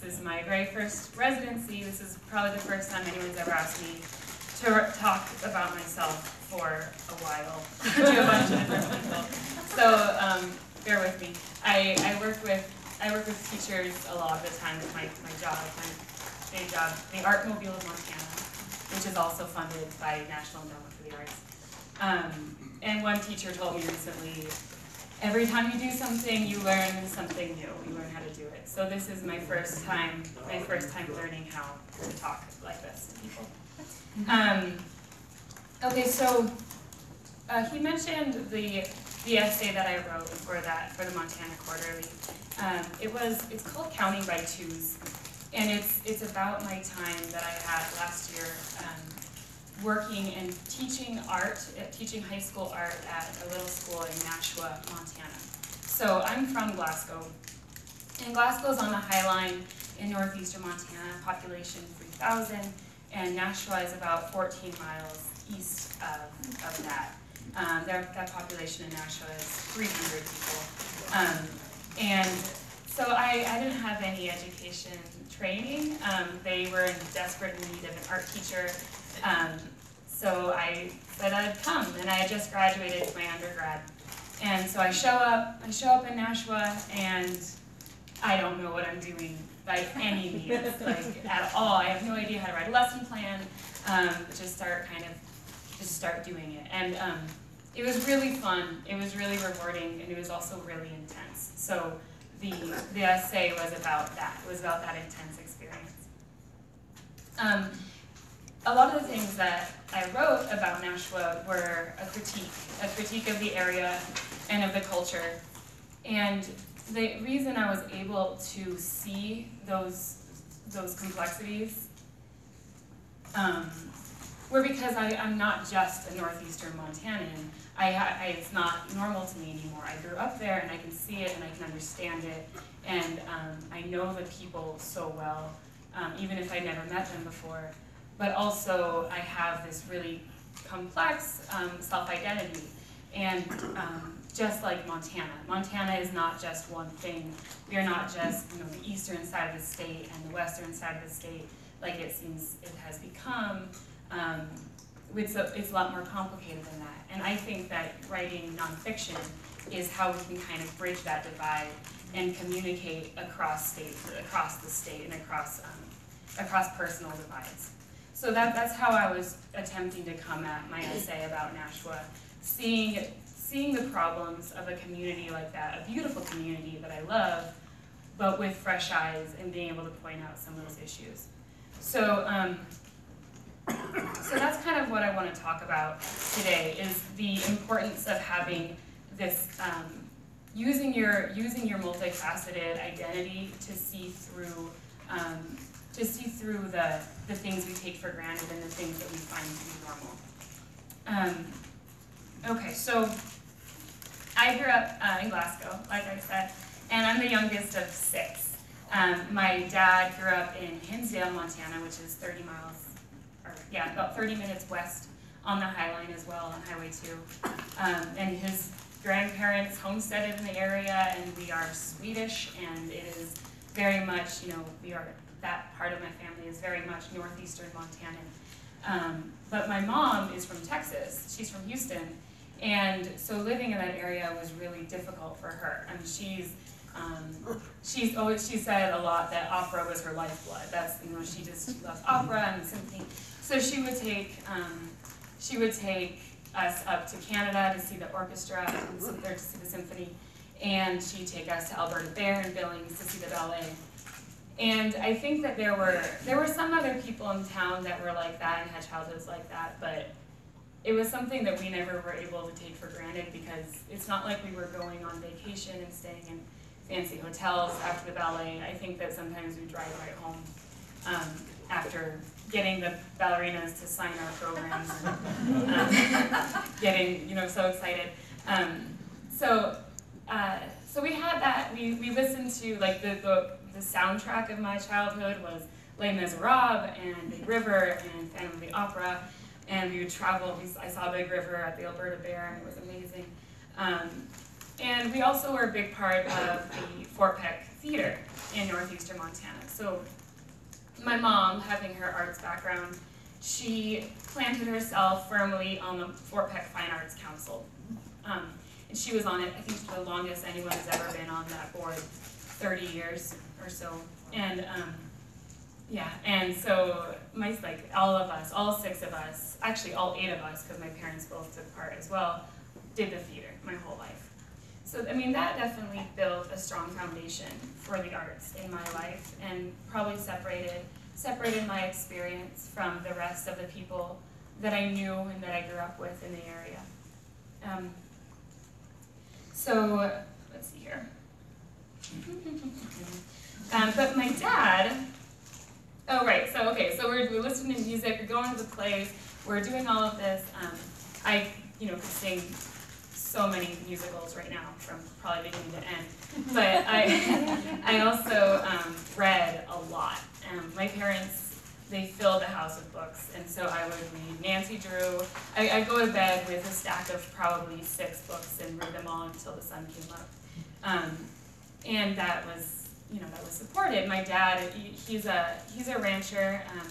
this is my very first residency. This is probably the first time anyone's ever asked me to talk about myself for a while to a bunch of different people. So um, bear with me. I, I work with I work with teachers a lot of the time my, my job, my day job, the Art Mobile of Montana, which is also funded by National Endowment for the Arts. Um, and one teacher told me recently, every time you do something, you learn something new. You learn how to do it. So this is my first time, my first time learning how to talk like this to people. Um, okay, so uh, he mentioned the the essay that I wrote for that for the Montana Quarterly. Um, it was it's called Counting by Twos, and it's it's about my time that I had last year um, working and teaching art, uh, teaching high school art at a little school in Nashua, Montana. So I'm from Glasgow, and Glasgow's on the High Line in northeastern Montana, population 3,000, and Nashua is about 14 miles east of, of that. Um, that, that population in Nashua is 300 people. Um, and so I, I didn't have any education training. Um, they were in desperate need of an art teacher. Um, so I said I'd come, and I had just graduated my undergrad. And so I show up, I show up in Nashua, and I don't know what I'm doing by any means, like at all. I have no idea how to write a lesson plan. Um, just start kind of, just start doing it. And um, it was really fun. It was really rewarding, and it was also really intense. So the the essay was about that. It was about that intense experience. Um, a lot of the things that I wrote about Nashua were a critique, a critique of the area and of the culture. And the reason I was able to see those those complexities um, were because I, am not just a northeastern Montanan. I, I, it's not normal to me anymore. I grew up there and I can see it and I can understand it. And um, I know the people so well, um, even if I never met them before. But also I have this really complex um, self-identity. And um, just like Montana, Montana is not just one thing. We are not just you know, the eastern side of the state and the western side of the state like it seems it has become. Um, it's, a, it's a lot more complicated than that. And I think that writing nonfiction is how we can kind of bridge that divide and communicate across state, across the state and across, um, across personal divides. So that, that's how I was attempting to come at my essay about Nashua, seeing, seeing the problems of a community like that, a beautiful community that I love, but with fresh eyes and being able to point out some of those issues. So um, so that's kind of what I want to talk about today is the importance of having this um, using your using your multifaceted identity to see through um, to see through the the things we take for granted and the things that we find to be normal. Um, okay, so I grew up uh, in Glasgow, like I said, and I'm the youngest of six. Um, my dad grew up in Hinsdale, Montana, which is 30 miles or yeah, about 30 minutes west on the High Line as well on Highway 2. Um, and his grandparents homesteaded in the area, and we are Swedish, and it is very much, you know, we are, that part of my family is very much northeastern Montana. Um, but my mom is from Texas, she's from Houston, and so living in that area was really difficult for her. I mean, she's um, she's always she said a lot that opera was her lifeblood. That's you know she just loves opera and symphony. So she would take um, she would take us up to Canada to see the orchestra and to see the symphony, and she'd take us to Alberta Bair and Billings to see the ballet. And I think that there were there were some other people in town that were like that and had childhoods like that, but it was something that we never were able to take for granted because it's not like we were going on vacation and staying in fancy hotels after the ballet. I think that sometimes we drive right home um, after getting the ballerinas to sign our programs and um, getting you know so excited. Um, so uh, so we had that. We, we listened to like the, the the soundtrack of my childhood was Les Miserables and Big River and Phantom of the Opera. and we would travel. I saw Big River at the Alberta Bair, and it was amazing. Um, and we also were a big part of the Fort Peck Theater in northeastern Montana. So my mom, having her arts background, she planted herself firmly on the Fort Peck Fine Arts Council. Um, and she was on it, I think, for the longest anyone has ever been on that board, 30 years or so. And um, yeah, and so my like all of us, all six of us, actually all eight of us, because my parents both took part as well, did the theater my whole life. So I mean that definitely built a strong foundation for the arts in my life, and probably separated separated my experience from the rest of the people that I knew and that I grew up with in the area. Um, so let's see here. um, but my dad Oh, right. So, okay. So we're, we're listening to music, we're going to the plays, we're doing all of this. Um, I, you know, could sing so many musicals right now, from probably beginning to end. But I, I also um, read a lot. Um, my parents, they filled the house with books, and so I would read Nancy Drew. I, I go to bed with a stack of probably six books and read them all until the sun came up. Um, and that was you know, that was supported. My dad, he's a he's a rancher. Um,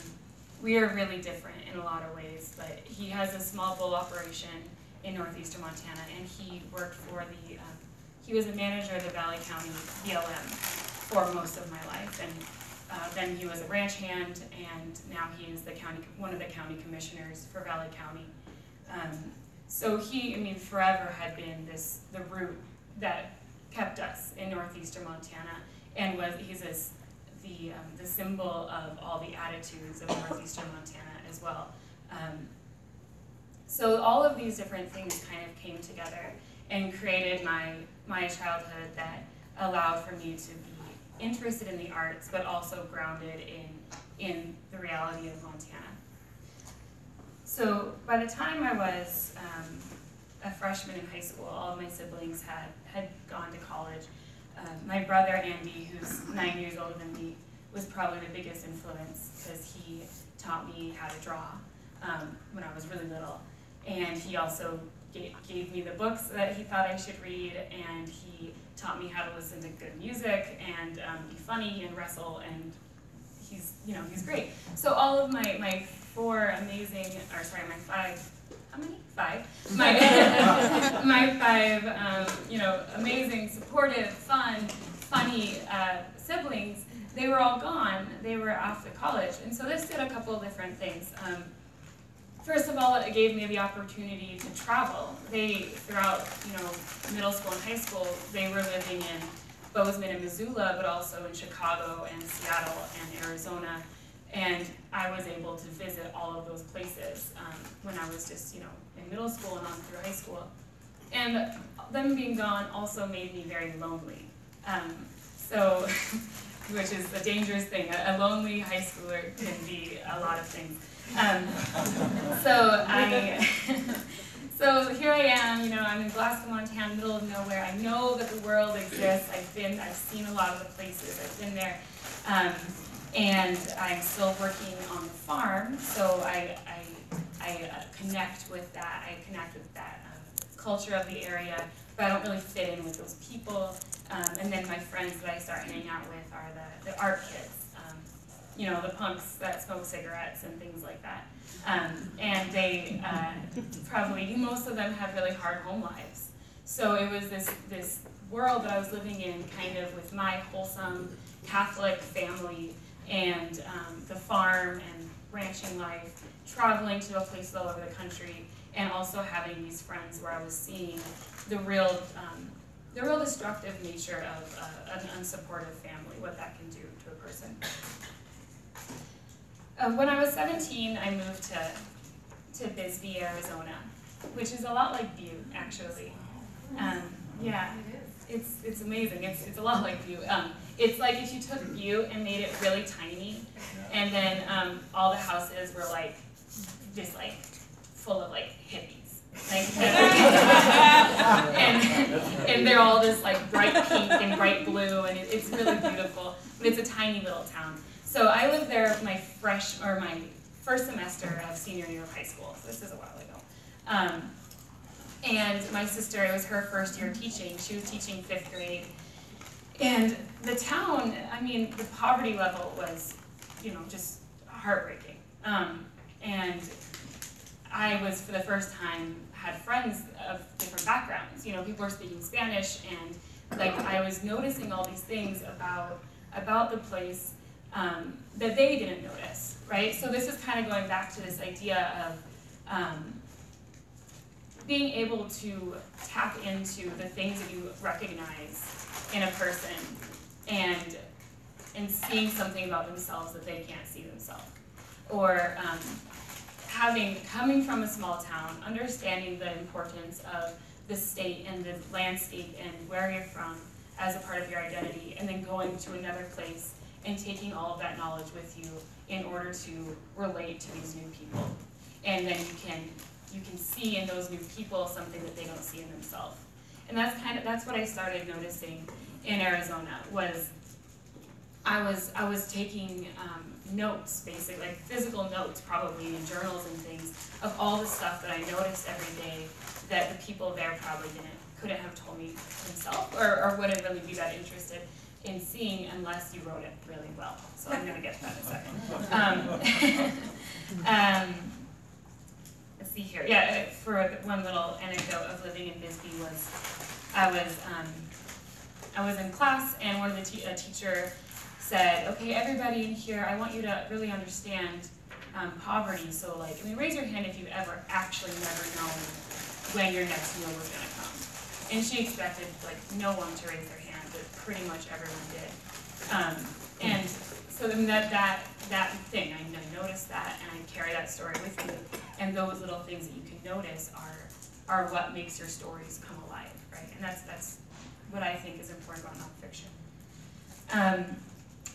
we are really different in a lot of ways, but he has a small bull operation in northeastern Montana, and he worked for the um, he was a manager of the Valley County BLM for most of my life, and uh, then he was a ranch hand, and now he is the county one of the county commissioners for Valley County. Um, so he, I mean, forever had been this the root that kept us in northeastern Montana and was he's a, the um, the symbol of all the attitudes of northeastern Montana as well. Um, so all of these different things kind of came together and created my my childhood that allowed for me to be interested in the arts, but also grounded in in the reality of Montana. So by the time I was um, a freshman in high school, all of my siblings had had gone to college, uh, my brother Andy, who's nine years older than me, was probably the biggest influence because he taught me how to draw um, when I was really little. And he also gave, gave me the books that he thought I should read, and he taught me how to listen to good music and um, be funny and wrestle, and he's, you know, he's great. So all of my, my four amazing, or sorry, my five how many? Five. My, my five, um, you know, amazing, supportive, fun, funny uh, siblings, they were all gone. They were off to college. And so this did a couple of different things. Um, first of all, it gave me the opportunity to travel. They, throughout, you know, middle school and high school, they were living in Bozeman and Missoula, but also in Chicago and Seattle and Arizona. And I was able to visit all of those places um, when I was just, you know, in middle school and on through high school. And them being gone also made me very lonely. Um, so, which is a dangerous thing. A, a, lonely high schooler can be a lot of things. Um, so I, so here I am. You know, I'm in Glasgow, Montana, middle of nowhere. I know that the world exists. I've been, I've seen a lot of the places. I've been there. And I'm still working on the farm, so I, I, I uh, connect with that. I connect with that um, culture of the area, but I don't really fit in with those people. Um, and then my friends that I start hanging out with are the, the art kids, um, you know, the punks that smoke cigarettes and things like that. Um, and they uh, probably, most of them have really hard home lives. So it was this, this world that I was living in kind of with my wholesome Catholic family and um, the farm and ranching life, traveling to places all over the country, and also having these friends where I was seeing the real, um, the real destructive nature of uh, an unsupportive family, what that can do to a person. Uh, when I was 17, I moved to, to Bisbee, Arizona, which is a lot like Butte, actually. Um, yeah, it's, it's amazing. It's, it's a lot like Butte. Um, it's like if you took Butte and made it really tiny, and then um, all the houses were like, just like full of like hippies. Like, and, and they're all just like bright pink and bright blue, and it, it's really beautiful. But it's a tiny little town. So I lived there my fresh or my first semester of senior year of high school. So this is a while ago. Um, and my sister, it was her first year teaching. She was teaching fifth grade. And the town, I mean, the poverty level was, you know, just heartbreaking. Um, and I was, for the first time, had friends of different backgrounds. You know, people were speaking Spanish, and like I was noticing all these things about about the place um, that they didn't notice, right? So this is kind of going back to this idea of um, being able to tap into the things that you recognize in a person and and seeing something about themselves that they can't see themselves. Or um, having coming from a small town understanding the importance of the state and the landscape and where you're from as a part of your identity and then going to another place and taking all of that knowledge with you in order to relate to these new people. And then you can you can see in those new people something that they don't see in themselves. And that's kind of that's what I started noticing in Arizona was I was I was taking um, notes, basically like physical notes, probably in journals and things of all the stuff that I noticed every day that the people there probably didn't couldn't have told me themselves or, or wouldn't really be that interested in seeing unless you wrote it really well. So I'm gonna get to that in a second. Um, um, see here. Yeah, uh, for one little anecdote of living in Bisbee was, I was um, I was in class and one of the te a teacher said, okay, everybody in here, I want you to really understand um, poverty. So like, I mean, raise your hand if you've ever actually never known when your next meal was gonna come. And she expected like no one to raise their hand, but pretty much everyone did. Um, and so then that, that, that thing, I noticed that and I carry that story with me. And those little things that you can notice are, are what makes your stories come alive, right? And that's, that's what I think is important about nonfiction. Um,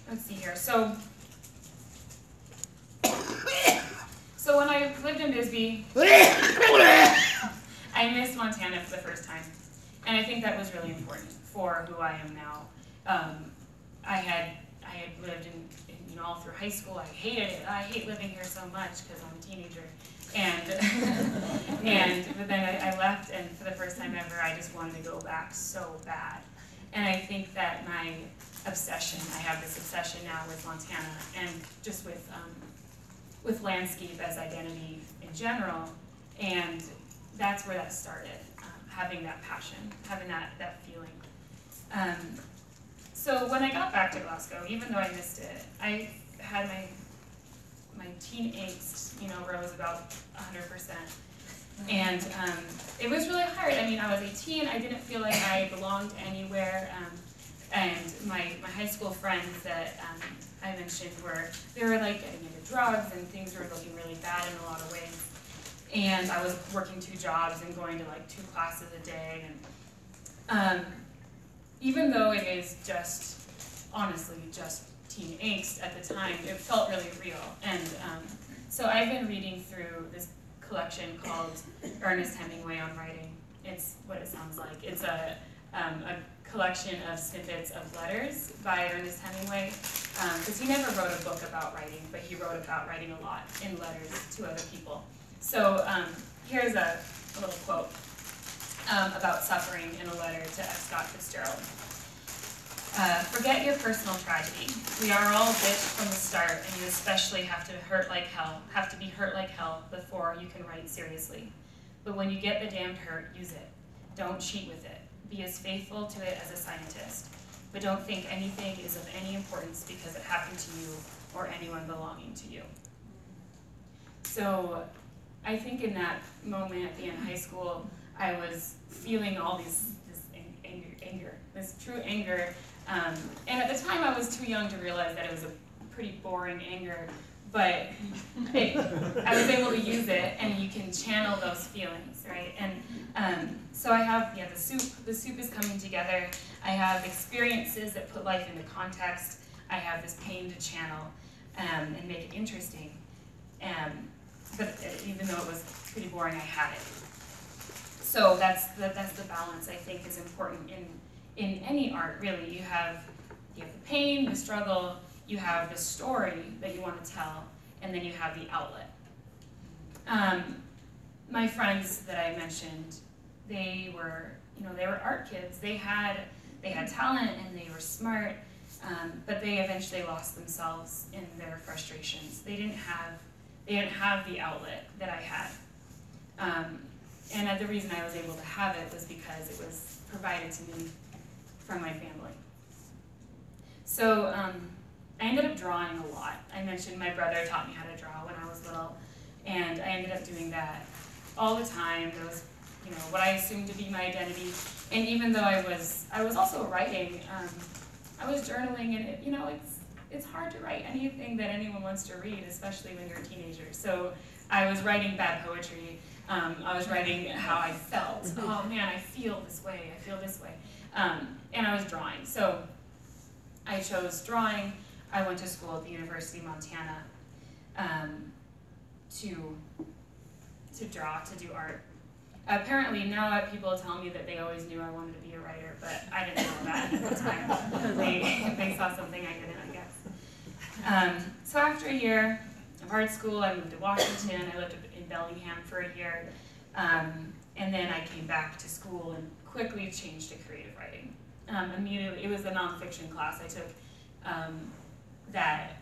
let's see here. So, so when I lived in Bisbee, I missed Montana for the first time. And I think that was really important for who I am now. Um, I had I had lived in, in, you know all through high school. I hated it. I hate living here so much because I'm a teenager. And and but then I, I left, and for the first time ever, I just wanted to go back so bad. And I think that my obsession, I have this obsession now with Montana, and just with um, with landscape as identity in general, and that's where that started. Um, having that passion, having that that feeling. Um, so when I got back to Glasgow, even though I missed it, I had my my teen angst, you know, rose about 100%. And um, it was really hard. I mean, I was 18. I didn't feel like I belonged anywhere. Um, and my, my high school friends that um, I mentioned were, they were like getting into drugs and things were looking really bad in a lot of ways. And I was working two jobs and going to like two classes a day. And um, even though it is just, honestly, just teen angst at the time, it felt really real. And um, so I've been reading through this collection called Ernest Hemingway on Writing. It's what it sounds like. It's a, um, a collection of snippets of letters by Ernest Hemingway, because um, he never wrote a book about writing, but he wrote about writing a lot in letters to other people. So um, here's a, a, little quote um, about suffering in a letter to F. Scott Fitzgerald. Uh, forget your personal tragedy. We are all bitched from the start, and you especially have to hurt like hell, have to be hurt like hell before you can write seriously. But when you get the damned hurt, use it. Don't cheat with it. Be as faithful to it as a scientist. But don't think anything is of any importance because it happened to you or anyone belonging to you. So I think in that moment at the end of high school, I was feeling all these this anger, anger, this true anger um, and at the time, I was too young to realize that it was a pretty boring anger, but it, I was able to use it, and you can channel those feelings, right? And um, so I have, yeah, the soup. The soup is coming together. I have experiences that put life into context. I have this pain to channel um, and make it interesting. Um, but uh, even though it was pretty boring, I had it. So that's the, that's the balance I think is important in in any art, really. You have, you have the pain, the struggle, you have the story that you want to tell, and then you have the outlet. Um, my friends that I mentioned, they were, you know, they were art kids. They had, they had talent and they were smart, um, but they eventually lost themselves in their frustrations. They didn't have, they didn't have the outlet that I had. Um, and the reason I was able to have it was because it was provided to me from my family. So um, I ended up drawing a lot. I mentioned my brother taught me how to draw when I was little, and I ended up doing that all the time. That was, you know, what I assumed to be my identity. And even though I was, I was also writing. Um, I was journaling, and it, you know, it's it's hard to write anything that anyone wants to read, especially when you're a teenager. So I was writing bad poetry. Um, I was writing how I felt. Oh man, I feel this way. I feel this way. Um, and I was drawing. So I chose drawing. I went to school at the University of Montana um, to to draw, to do art. Apparently now people tell me that they always knew I wanted to be a writer, but I didn't know that at the time. they, they saw something I didn't, I guess. Um, so after a year of art school, I moved to Washington. I lived in Bellingham for a year. Um, and then I came back to school and quickly changed to creative writing. Um, immediately, it was a nonfiction class I took um, that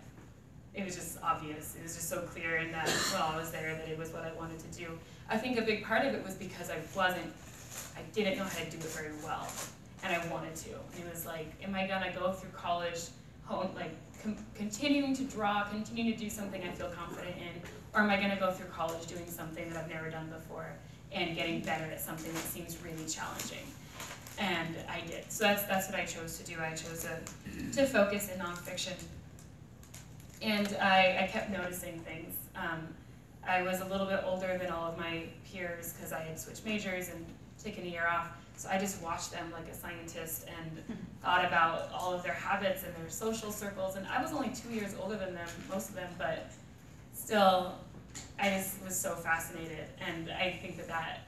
it was just obvious. It was just so clear and that while I was there that it was what I wanted to do. I think a big part of it was because I wasn't, I didn't know how to do it very well, and I wanted to. It was like, am I gonna go through college, home, like continuing to draw, continuing to do something I feel confident in, or am I gonna go through college doing something that I've never done before and getting better at something that seems really challenging? And I did. So that's that's what I chose to do. I chose to, to focus in nonfiction. And I, I kept noticing things. Um, I was a little bit older than all of my peers because I had switched majors and taken a year off. So I just watched them like a scientist and thought about all of their habits and their social circles. And I was only two years older than them, most of them, but still, I just was so fascinated. And I think that that,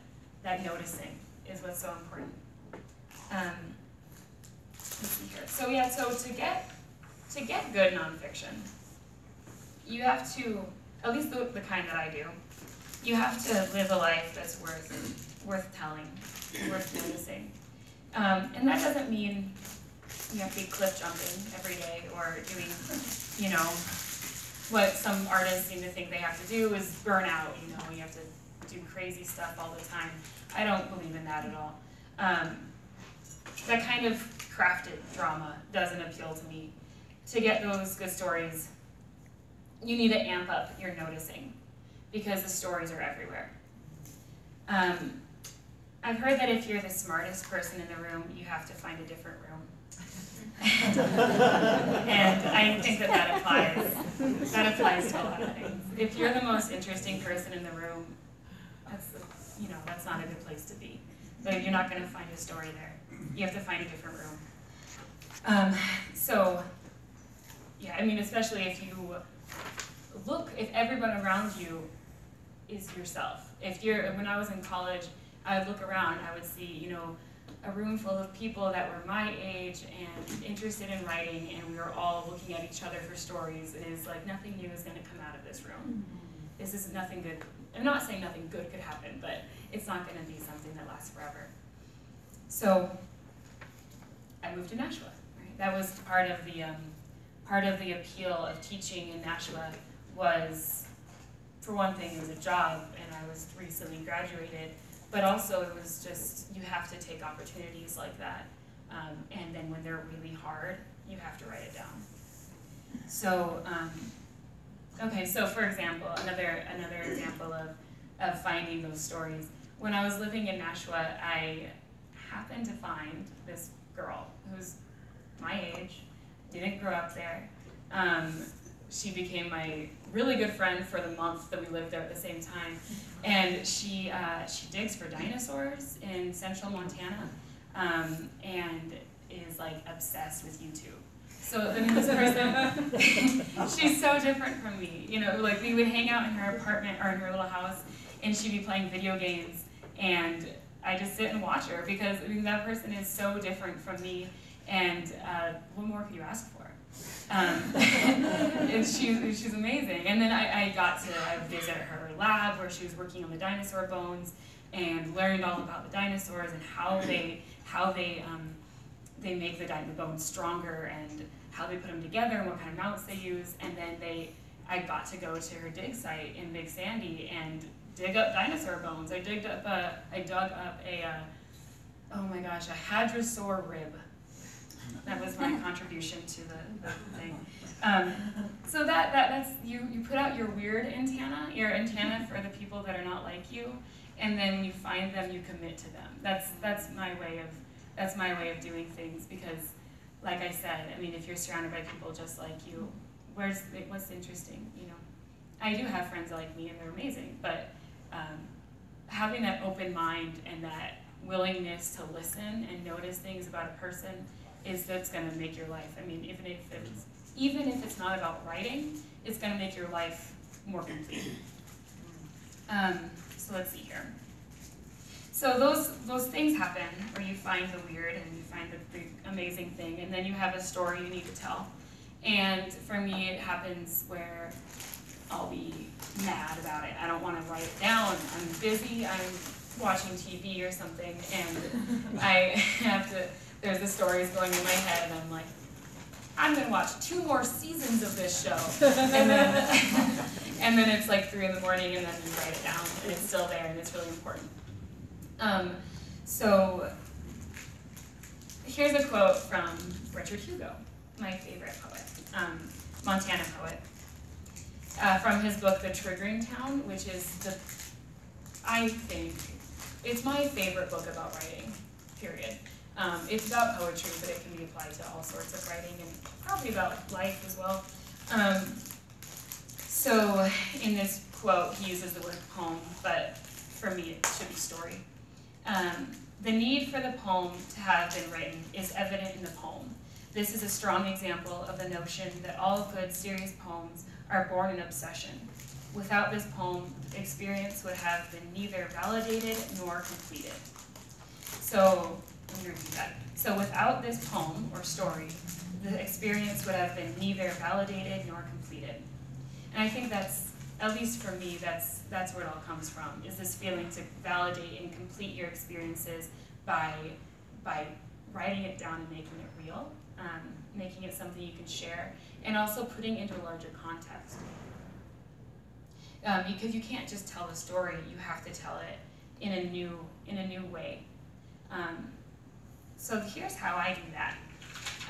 that noticing is what's so important. Um, so yeah, so to get to get good nonfiction, you have to at least the, the kind that I do, you have to live a life that's worth worth telling, worth noticing. Um, and that doesn't mean you have to be cliff jumping every day or doing, you know, what some artists seem to think they have to do is burn out, you know, you have to do crazy stuff all the time. I don't believe in that at all. Um, that kind of crafted drama doesn't appeal to me. To get those good stories, you need to amp up your noticing because the stories are everywhere. Um, I've heard that if you're the smartest person in the room, you have to find a different room. and I think that that applies. That applies to a lot of things. If you're the most interesting person in the room, that's you know that's not a good place to be. But you're not going to find a story there. You have to find a different room. Um, so, yeah, I mean, especially if you look, if everyone around you is yourself. If you're, when I was in college, I would look around, I would see, you know, a room full of people that were my age and interested in writing, and we were all looking at each other for stories. And It is like nothing new is going to come out of this room. Mm-hmm. This is nothing good. I'm not saying nothing good could happen, but it's not going to be something that lasts forever. So I moved to Nashua. Right? That was part of the um, part of the appeal of teaching in Nashua was, for one thing, it was a job, and I was recently graduated, but also it was just, you have to take opportunities like that. Um, and then when they're really hard, you have to write it down. So, um, okay, so for example, another, another example of, of finding those stories. When I was living in Nashua, I happened to find this girl who's my age, didn't grow up there. Um, she became my really good friend for the month that we lived there at the same time. And she, uh, she digs for dinosaurs in central Montana um, and is like obsessed with YouTube. So I mean, this person, she's so different from me. You know, like we would hang out in her apartment or in her little house, and she'd be playing video games, and I just sit and watch her because I mean that person is so different from me, and uh, what more could you ask for? Um, and she's, she's amazing. And then I, I got to I visit her lab where she was working on the dinosaur bones and learned all about the dinosaurs and how they, how they, um, they make the, the bones stronger and how they put them together and what kind of mounts they use. And then they, I got to go to her dig site in Big Sandy and dig up dinosaur bones. I digged up a, I dug up a, uh, oh my gosh, a hadrosaur rib. That was my contribution to the, the thing. Um, so that, that that's you you put out your weird antenna, your antenna for the people that are not like you, and then when you find them, you commit to them. That's that's my way of that's my way of doing things because, like I said, I mean, if you're surrounded by people just like you, where's what's interesting, you know? I do have friends like me, and they're amazing, but um, having that open mind and that willingness to listen and notice things about a person is that's going to make your life. I mean, even if it's even if it's not about writing, it's going to make your life more complete. Um, so let's see here. So those those things happen where you find the weird and you find the, the amazing thing, and then you have a story you need to tell. And for me, it happens where I'll be mad about it. I don't want to write it down. I'm busy. I'm watching TV or something, and I have to. There's the stories going in my head, and I'm like, I'm gonna watch two more seasons of this show, and then and then it's like three in the morning, and then you write it down, and it's still there, and it's really important. Um, so here's a quote from Richard Hugo, my favorite poet, um, Montana poet, uh, from his book The Triggering Town, which is the I think it's my favorite book about writing. Period. Um, it's about poetry, but it can be applied to all sorts of writing and probably about life as well. Um, so in this quote, he uses the word poem, but for me it should be story. Um, the need for the poem to have been written is evident in the poem. This is a strong example of the notion that all good, serious poems are born in obsession. Without this poem, experience would have been neither validated nor completed. So that. So without this poem or story, the experience would have been neither validated nor completed. And I think that's, at least for me, that's, that's where it all comes from, is this feeling to validate and complete your experiences by, by writing it down and making it real, um, making it something you can share, and also putting into a larger context. Um, because you can't just tell the story, you have to tell it in a new, in a new way. Um, so here's how I do that.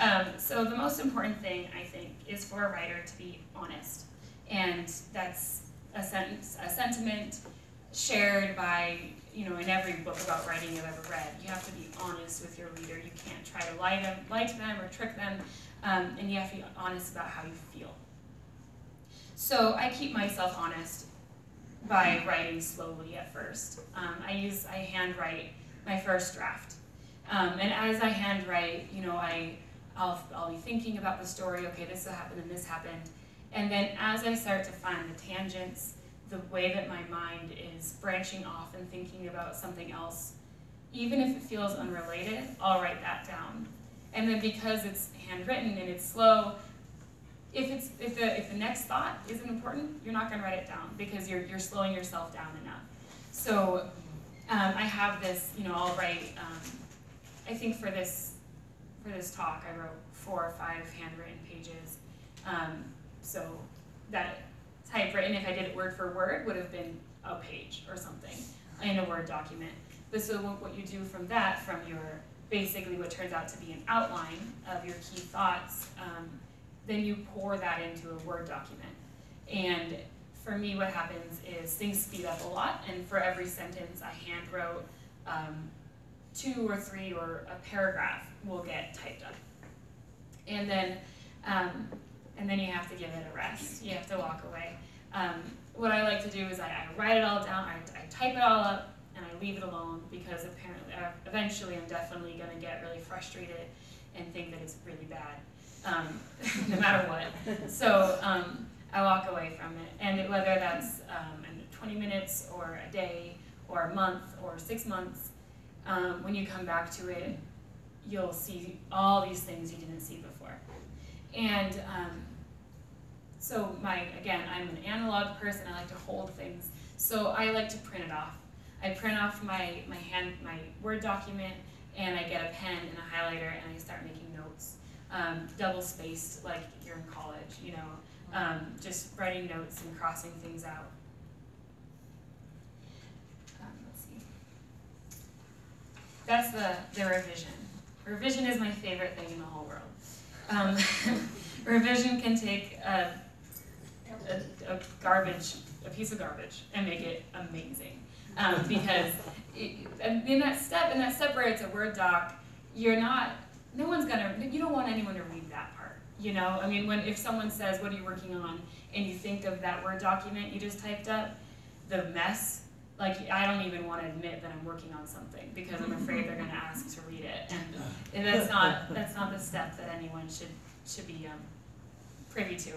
Um, so the most important thing, I think, is for a writer to be honest. And that's a, sentence, a sentiment shared by, you know, in every book about writing I've ever read. You have to be honest with your reader. You can't try to lie, them, lie to them or trick them. Um, and you have to be honest about how you feel. So I keep myself honest by writing slowly at first. Um, I use, I handwrite my first draft. Um, and as I handwrite, you know, I, I'll, I'll be thinking about the story, okay, this happened and this happened. And then as I start to find the tangents, the way that my mind is branching off and thinking about something else, even if it feels unrelated, I'll write that down. And then because it's handwritten and it's slow, if it's if the if the next thought isn't important, you're not going to write it down because you're you're slowing yourself down enough. So um, I have this, you know, I'll write. Um, I think for this for this talk, I wrote four or five handwritten pages. Um, so that typewritten, if I did it word for word, would have been a page or something in a Word document. But so what you do from that, from your basically what turns out to be an outline of your key thoughts, um, then you pour that into a Word document. And for me, what happens is things speed up a lot, and for every sentence I hand wrote, um, two or three or a paragraph will get typed up. And then, um, and then you have to give it a rest. You have to walk away. Um, what I like to do is I, I write it all down, I, I, type it all up, and I leave it alone because apparently, uh, eventually I'm definitely going to get really frustrated and think that it's really bad, um, no matter what. So um, I walk away from it. And whether that's um, 20 minutes or a day or a month or six months, um, when you come back to it, you'll see all these things you didn't see before. And um, so my again, I'm an analog person. I like to hold things. So I like to print it off. I print off my my hand my Word document, and I get a pen and a highlighter, and I start making notes, um, double spaced like you're in college, you know, um, just writing notes and crossing things out. Um, let's see. That's the the revision. Revision is my favorite thing in the whole world. Um, revision can take a, a, a, garbage, a piece of garbage, and make it amazing. Um, because it, in that step, in that step where it's a Word doc, you're not, no one's gonna, you don't want anyone to read that part. You know, I mean, when if someone says, "What are you working on?" and you think of that Word document you just typed up, the mess like I don't even want to admit that I'm working on something because I'm afraid they're going to ask to read it, and, and that's not that's not the step that anyone should should be um, privy to.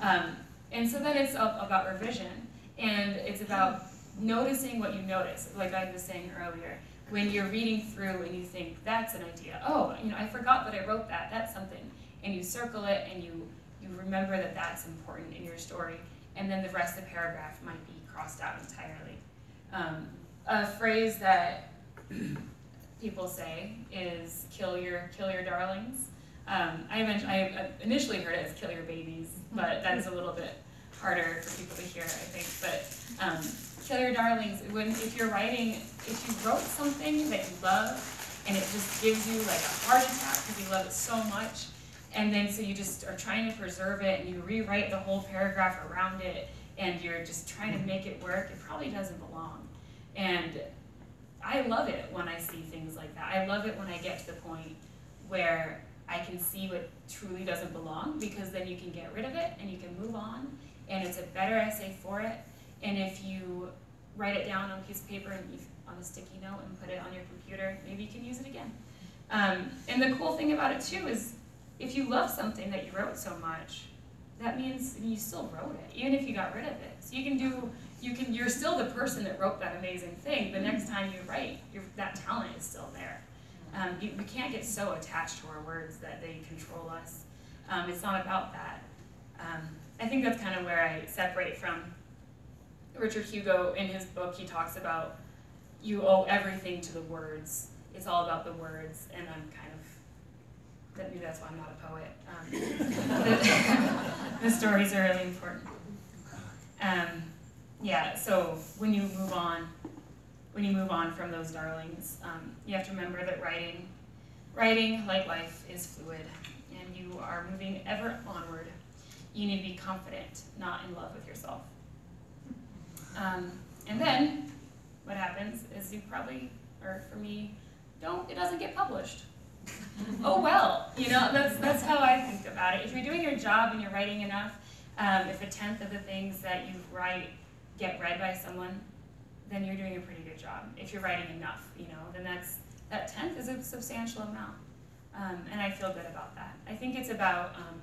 Um, and so then it's about revision, and it's about noticing what you notice. Like I was saying earlier, when you're reading through and you think that's an idea. Oh, you know, I forgot that I wrote that. That's something, and you circle it and you you remember that that's important in your story, and then the rest of the paragraph might be crossed out entirely. Um, a phrase that people say is "kill your kill your darlings." Um, I, I initially heard it as "kill your babies," but that's a little bit harder for people to hear, I think. But um, "kill your darlings." When if you're writing, if you wrote something that you love and it just gives you like a heart attack because you love it so much, and then so you just are trying to preserve it and you rewrite the whole paragraph around it and you're just trying to make it work, it probably doesn't belong. And I love it when I see things like that. I love it when I get to the point where I can see what truly doesn't belong because then you can get rid of it and you can move on and it's a better essay for it. And if you write it down on a piece of paper and on a sticky note and put it on your computer, maybe you can use it again. Um, and the cool thing about it too is if you love something that you wrote so much, that means you still wrote it, even if you got rid of it. So you can do, you can, you're still the person that wrote that amazing thing. The next time you write, that talent is still there. Um, you, we can't get so attached to our words that they control us. Um, it's not about that. Um, I think that's kind of where I separate from Richard Hugo. In his book, he talks about you owe everything to the words. It's all about the words, and I'm kind of that maybe that's why I'm not a poet. Um, the, stories are really important. Um, yeah, so when you move on, when you move on from those darlings, um, you have to remember that writing, writing, like life, is fluid, and you are moving ever onward. You need to be confident, not in love with yourself. Um, and then, what happens is you probably, or for me, don't, it doesn't get published oh well, you know, that's, that's how I think about it. If you're doing your job and you're writing enough, um, if a tenth of the things that you write get read by someone, then you're doing a pretty good job. If you're writing enough, you know, then that's, that tenth is a substantial amount. Um, and I feel good about that. I think it's about um,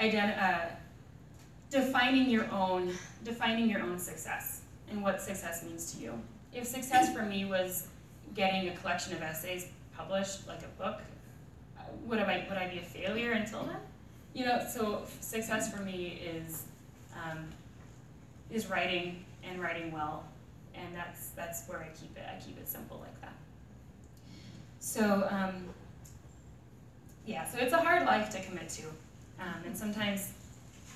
uh, defining your own, defining your own success and what success means to you. If success for me was getting a collection of essays published like a book, would I would I be a failure until then? You know, so success for me is um, is writing and writing well, and that's that's where I keep it. I keep it simple like that. So um, yeah, so it's a hard life to commit to, um, and sometimes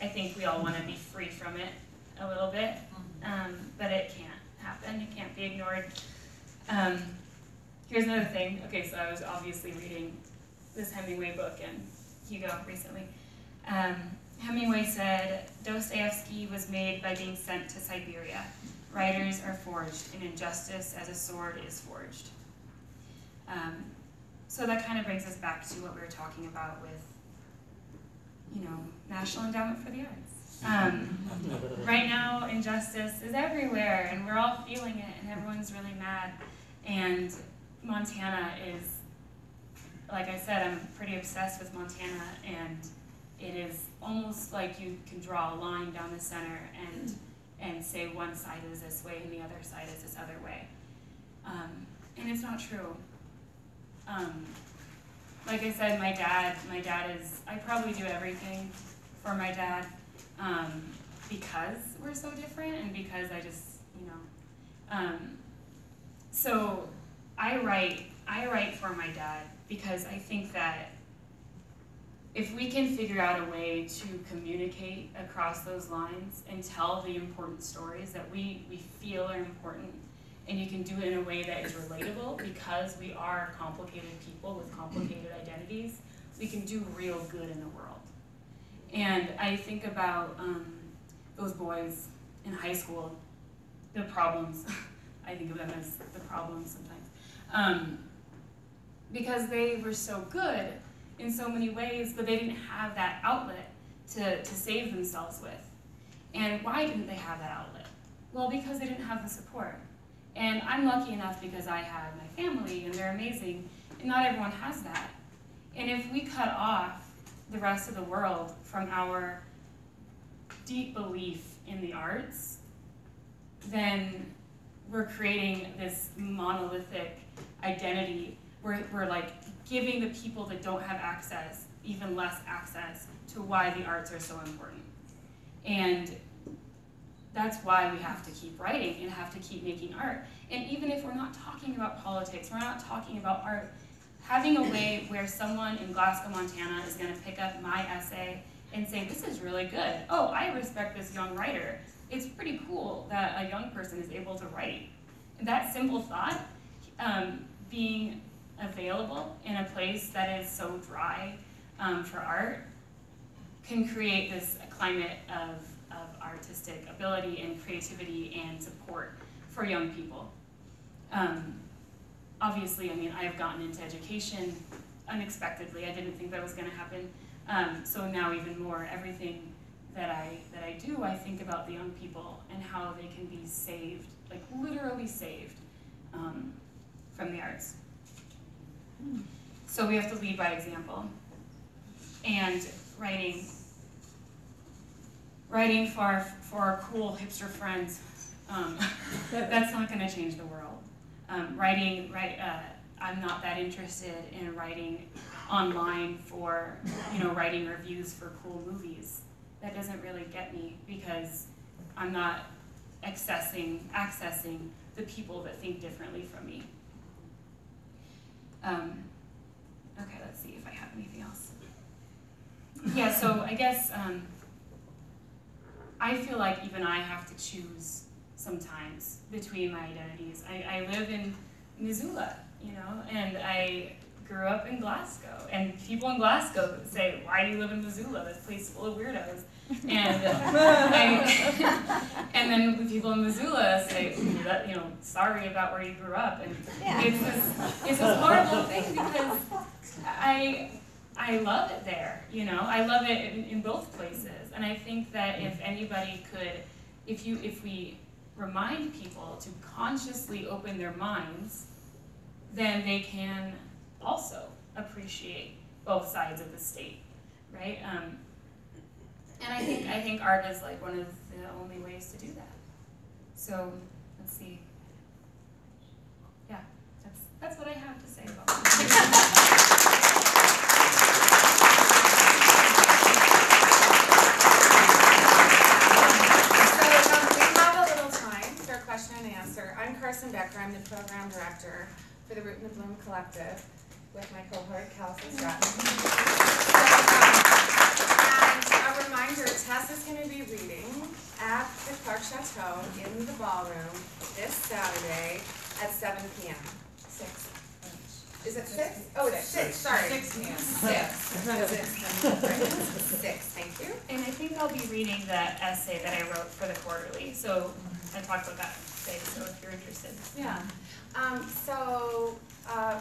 I think we all want to be free from it a little bit, mm-hmm. um, but it can't happen. It can't be ignored. Here's another thing. Okay, so I was obviously reading this Hemingway book and Hugo recently. Um, Hemingway said Dostoevsky was made by being sent to Siberia. Writers are forged in injustice as a sword is forged. Um, so that kind of brings us back to what we were talking about with, you know, National Endowment for the Arts. Um, right now, injustice is everywhere, and we're all feeling it, and everyone's really mad. And Montana is, like I said, I'm pretty obsessed with Montana, and it is almost like you can draw a line down the center and and say one side is this way and the other side is this other way. Um, and it's not true. Um, like I said, my dad, my dad is, I probably do everything for my dad, um, because we're so different and because I just, you know, um, so I write, I write for my dad because I think that if we can figure out a way to communicate across those lines and tell the important stories that we, we feel are important, and you can do it in a way that is relatable because we are complicated people with complicated identities, we can do real good in the world. And I think about um, those boys in high school, the problems, I think of them as the problems sometimes. Um, because they were so good in so many ways, but they didn't have that outlet to, to save themselves with. And why didn't they have that outlet? Well, because they didn't have the support. And I'm lucky enough because I have my family and they're amazing, and not everyone has that. And if we cut off the rest of the world from our deep belief in the arts, then we're creating this monolithic identity. We're, we're like giving the people that don't have access even less access to why the arts are so important. And that's why we have to keep writing and have to keep making art. And even if we're not talking about politics, we're not talking about art, having a way where someone in Glasgow, Montana is going to pick up my essay and say, this is really good. Oh, I respect this young writer. It's pretty cool that a young person is able to write. That simple thought, um, being available in a place that is so dry um, for art, can create this climate of, of artistic ability and creativity and support for young people. Um, obviously, I mean, I have gotten into education unexpectedly. I didn't think that was going to happen. Um, so now even more, everything that I that I do, I think about the young people and how they can be saved, like literally saved, um, from the arts. So we have to lead by example. And writing, writing for our, for our cool hipster friends, um, that's not going to change the world. Um, writing, right, uh, I'm not that interested in writing online for, you know, writing reviews for cool movies. That doesn't really get me because I'm not accessing, accessing the people that think differently from me. Um, okay, let's see if I have anything else. Yeah, so I guess um, I feel like even I have to choose sometimes between my identities. I, I live in Missoula, you know, and I grew up in Glasgow. And people in Glasgow say, why do you live in Missoula? This place full of weirdos. And, I, and then the people in Missoula say, you know, sorry about where you grew up. And Yeah. it's, this, it's this horrible thing because I, I love it there, you know, I love it in, in both places. And I think that if anybody could, if you, if we remind people to consciously open their minds, then they can also appreciate both sides of the state, right? Um, and I think I think art is like one of the only ways to do that. So let's see. Yeah, that's that's what I have to say about. it. So um, we have a little time for a question and answer. I'm Carson Becker. I'm the program director for the Root and the Bloom Collective with my cohort, Kelsey Stratton. So, reminder, Tess is going to be reading at the Clark Chateau in the ballroom this Saturday at seven PM. Six. Is it six? Oh, it's six, sorry. Six p.m. Six. Six, Six, thank you. And I think I'll be reading that essay that I wrote for the quarterly. So I talked about that today. So if you're interested. Yeah. Um, so, uh,